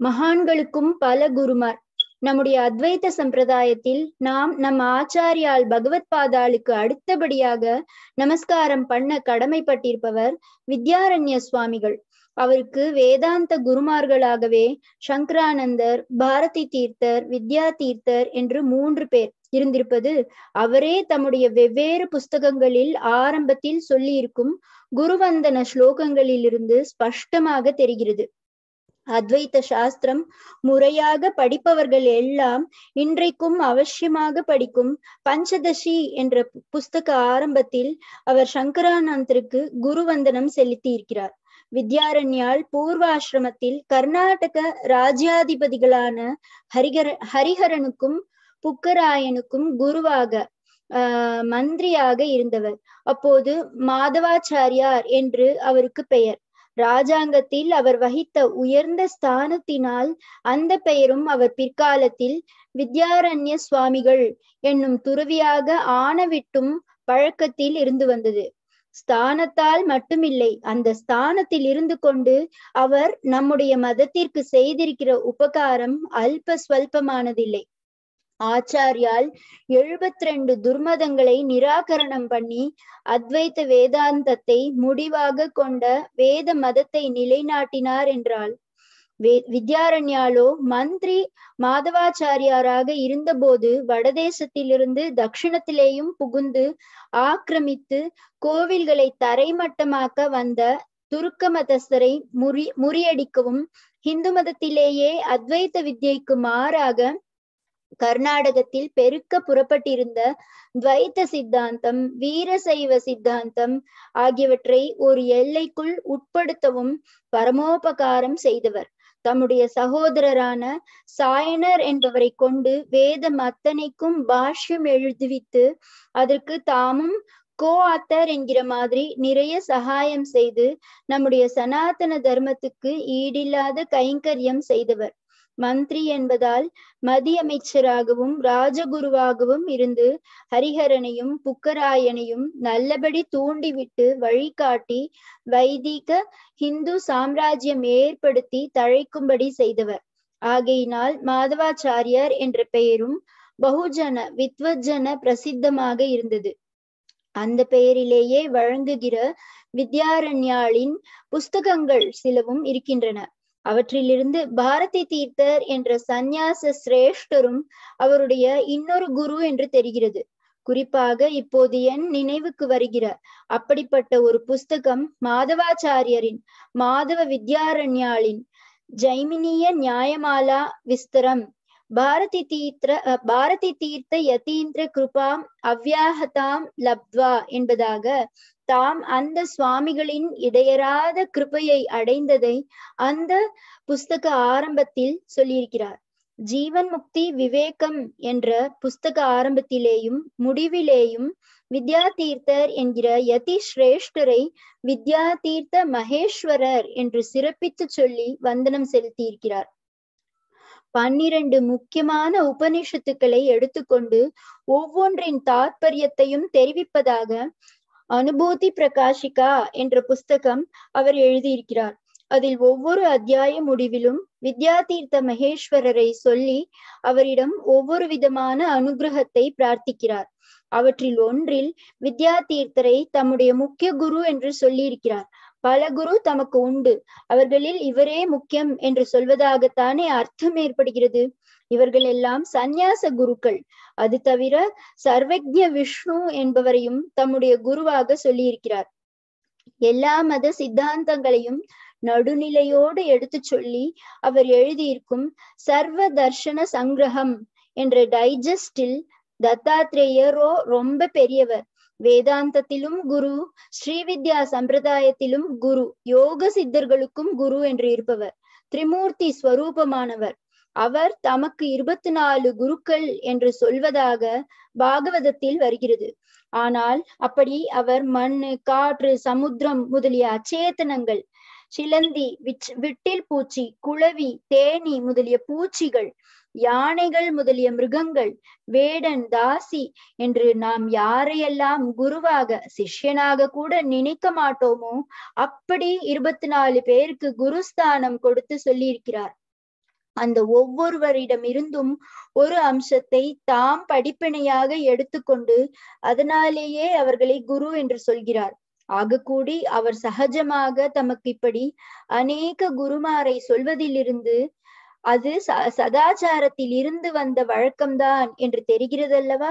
மகான்களுக்கும் பல குருமார். நம்முடைய அத்வைத சம்பிரதாயத்தில் நாம் நம் ஆச்சாரியால் பகவத் பாதாளுக்கு அடுத்தபடியாக நமஸ்காரம் பண்ண கடமைப்பட்டிருப்பவர் வித்யாரண்ய சுவாமிகள். அவருக்கு வேதாந்த குருமார்களாகவே சங்கரானந்தர் பாரதி தீர்த்தர் வித்யா தீர்த்தர் என்று மூன்று பேர் இருந்திருப்பது அவரே தம்முடைய வெவ்வேறு புஸ்தகங்களில் ஆரம்பத்தில் சொல்லியிருக்கும் குருவந்தன ஸ்லோகங்களிலிருந்து ஸ்பஷ்டமாக தெரிகிறது. அத்வைத்த சாஸ்திரம் முறையாக படிப்பவர்கள் எல்லாம் இன்றைக்கும் அவசியமாக படிக்கும் பஞ்சதசி என்ற புஸ்தக ஆரம்பத்தில் அவர் சங்கரானந்தருக்கு குருவந்தனம் செலுத்தி இருக்கிறார் வித்யாரண்யால் பூர்வாசிரமத்தில் கர்நாடக ராஜ்யாதிபதிகளான ஹரிகர ஹரிஹரனுக்கும் புக்கராயனுக்கும் குருவாக ஆஹ் மந்திரியாக இருந்தவர். அப்போது மாதவாச்சாரியார் என்று அவருக்கு பெயர். ராஜாங்கத்தில் அவர் வகித்த உயர்ந்த ஸ்தானத்தினால் அந்த பெயரும் அவர் பிற்காலத்தில் வித்யாரண்ய சுவாமிகள் என்னும் துறவியாக ஆனவிட்டும் பழக்கத்தில் இருந்து வந்தது. ஸ்தானத்தால் மட்டுமில்லை அந்த ஸ்தானத்தில் இருந்து கொண்டு அவர் நம்முடைய மதத்திற்கு செய்திருக்கிற உபகாரம் அல்ப ஸ்வல்பமானதில்லை ஆச்சாரியால் எழுபத்தி ரெண்டு துர்மதங்களை நிராகரணம் பண்ணி அத்வைத்த வேதாந்தத்தை முடிவாக கொண்ட வேத மதத்தை நிலைநாட்டினார் என்றால் வே வித்யாரண்யாலோ மந்திரி மாதவாச்சாரியாராக இருந்தபோது வடதேசத்திலிருந்து தட்சிணத்திலேயும் புகுந்து ஆக்கிரமித்து கோவில்களை தரைமட்டமாக்க வந்த துருக்க மதஸ்தரை முறி முறியடிக்கவும் இந்து மதத்திலேயே அத்வைத்த வித்யைக்கு மாறாக கர்நாடகத்தில் பெருக்க புறப்பட்டிருந்த துவைத்த சித்தாந்தம் வீரசைவ சித்தாந்தம் ஆகியவற்றை ஒரு எல்லைக்குள் உட்படுத்தவும் பரமோபகாரம் செய்தவர். தம்முடைய சகோதரரான சாயனர் என்பவரை கொண்டு வேதம் அத்தனைக்கும் பாஷ்யம் எழுதுவித்து அதற்கு தாமும் கோ ஆத்தர் என்கிற மாதிரி நிறைய சகாயம் செய்து நம்முடைய சனாதன தர்மத்துக்கு ஈடில்லாத கைங்கரியம் செய்தவர். மந்திரி என்பதால் மதியமைச்சராகவும் ராஜகுருவாகவும் இருந்து ஹரிஹரனையும் புக்கராயனையும் நல்லபடி தூண்டிவிட்டு வழிகாட்டி வைதிக ஹிந்து சாம்ராஜ்யம் ஏற்படுத்தி தழைக்கும்படி செய்தவர். ஆகையினால் மாதவாச்சாரியர் என்ற பெயரும் பகுஜன வித்வஜன பிரசித்தமாக இருந்தது. அந்த பெயரிலேயே வழங்குகிற வித்யாரண்யாளின் புஸ்தகங்கள் சிலவும் இருக்கின்றன. அவற்றிலிருந்து பாரதி தீர்த்தர் என்ற சந்நியாச சிரேஷ்டரும் அவருடைய இன்னொரு குரு என்று தெரிகிறது. குறிப்பாக இப்போது என் நினைவுக்கு வருகிற அப்படிப்பட்ட ஒரு புஸ்தகம் மாதவாச்சாரியரின் மாதவ வித்யாரண்யாளின் ஜைமினிய நியாயமாலா விஸ்தரம். பாரதி தீர்த்த பாரதி தீர்த்த யதீந்திர கிருபாம் அவ்யாகதாம் லப்த்வா என்பதாக தாம் அந்த சுவாமிகளின் இடையராத கிருப்பையை அடைந்ததை அந்த புஸ்தக ஆரம்பத்தில் சொல்லியிருக்கிறார். ஜீவன் முக்தி விவேகம் என்ற புஸ்தக ஆரம்பத்திலேயும் முடிவிலேயும் வித்யா தீர்த்தர் என்கிற யதி ஸ்ரேஷ்டரை வித்யா தீர்த்த மகேஸ்வரர் என்று சிறப்பித்து சொல்லி வந்தனம் செலுத்தியிருக்கிறார். பன்னிரண்டு முக்கியமான உபனிஷத்துக்களை எடுத்துக்கொண்டு ஒவ்வொன்றின் தாற்பயத்தையும் தெரிவிப்பதாக அனுபூதி பிரகாஷிகா என்ற புஸ்தகம் அவர் எழுதியிருக்கிறார். அதில் ஒவ்வொரு அத்தியாய முடிவிலும் வித்யாதீர்த்த மகேஸ்வரரை சொல்லி அவரிடம் ஒவ்வொரு விதமான அனுகிரகத்தை பிரார்த்திக்கிறார். அவற்றில் ஒன்றில் வித்யாதீர்த்தரை தம்முடைய முக்கிய குரு என்று சொல்லியிருக்கிறார். பல குரு தமக்கு உண்டு. அவர்களில் இவரே முக்கியம் என்று சொல்வதாகத்தானே அர்த்தம் ஏற்படுகிறது. இவர்கள் எல்லாம் சந்நியாச குருக்கள். அது தவிர சர்வஜ விஷ்ணு என்பவரையும் தம்முடைய குருவாக சொல்லியிருக்கிறார். எல்லா மத சித்தாந்தங்களையும் நடுநிலையோடு எடுத்து சொல்லி அவர் எழுதியிருக்கும் சர்வ தர்ஷன சங்கிரகம் என்ற டைஜஸ்டில் தத்தாத்ரேயரோ ரொம்ப பெரியவர். வேதாந்தத்திலும் குரு ஸ்ரீவித்யா சம்பிரதாயத்திலும் குரு யோக சித்தர்களுக்கும் குரு என்று இருப்பவர். திரிமூர்த்தி ஸ்வரூபமானவர். அவர் தமக்கு இருபத்தி நாலு குருக்கள் என்று சொல்வதாக பாகவதத்தில் வருகிறது. ஆனால் அப்படி அவர் மண்ணு காற்று சமுத்திரம் முதலிய அச்சேதனங்கள் சிலந்தி விச் விட்டில் பூச்சி குளவி தேனி முதலிய பூச்சிகள் யானைகள் முதலிய மிருகங்கள் வேடன் தாசி என்று நாம் யாரையெல்லாம் குருவாக சிஷ்யனாக கூட நினைக்க மாட்டோமோ அப்படி இருபத்தி நாலு பேருக்கு குருஸ்தானம் கொடுத்து சொல்லியிருக்கிறார். அந்த ஒவ்வொருவரிடம் இருந்தும் ஒரு அம்சத்தை தாம் படிப்பினையாக எடுத்துக்கொண்டு அதனாலேயே அவர்களை குரு என்று சொல்கிறார். ஆகக்கூடி அவர் சகஜமாக தமக்கு இப்படி அநேக குருமாரை சொல்வதிலிருந்து அது ச சதாச்சாரத்தில் இருந்து வந்த வழக்கம்தான் என்று தெரிகிறது அல்லவா